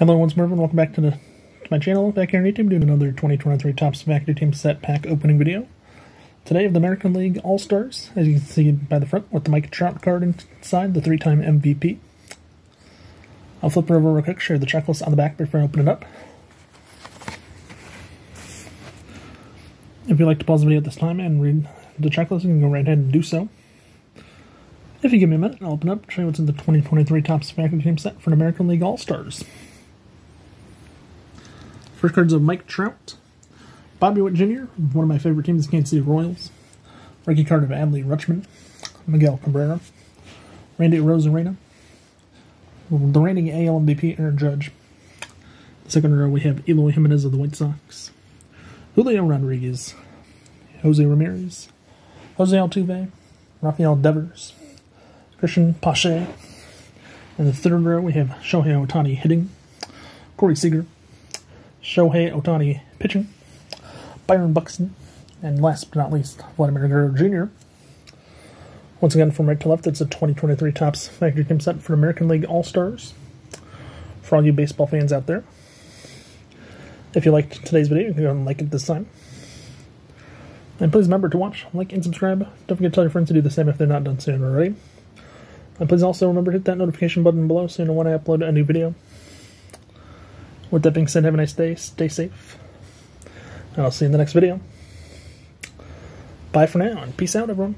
Hello, once more, welcome back to, the, to my channel. Back here on YouTube, doing another 2023 Topps Factory Team Set Pack opening video. Today of the American League All Stars, as you can see by the front, with the Mike Trout card inside, the three-time MVP. I'll flip it over real quick, share the checklist on the back before I open it up. If you'd like to pause the video at this time and read the checklist, you can go right ahead and do so. If you give me a minute, I'll open up show you what's in the 2023 Topps Factory Team Set for an American League All Stars. First cards of Mike Trout, Bobby Witt Jr., one of my favorite teams, the Kansas City Royals. Rookie card of Adley Rutschman, Miguel Cabrera, Randy Arozarena, the reigning AL MVP Aaron Judge. The Second row we have Eloy Jimenez of the White Sox, Julio Rodriguez, Jose Ramirez, Jose Altuve, Rafael Devers, Cristian Pache. In the third row we have Shohei Ohtani hitting, Corey Seager, Shohei Ohtani pitching, Byron Buxton, and last but not least, Vladimir Guerrero Jr. Once again, from right to left, it's a 2023 Topps Factory Team set for American League All-Stars. For all you baseball fans out there. If you liked today's video, you can go and like it this time. And please remember to watch, like, and subscribe. Don't forget to tell your friends to do the same if they're not done so already. And please also remember to hit that notification button below so you know when I upload a new video. With that being said, have a nice day, stay safe, and I'll see you in the next video. Bye for now, and peace out, everyone.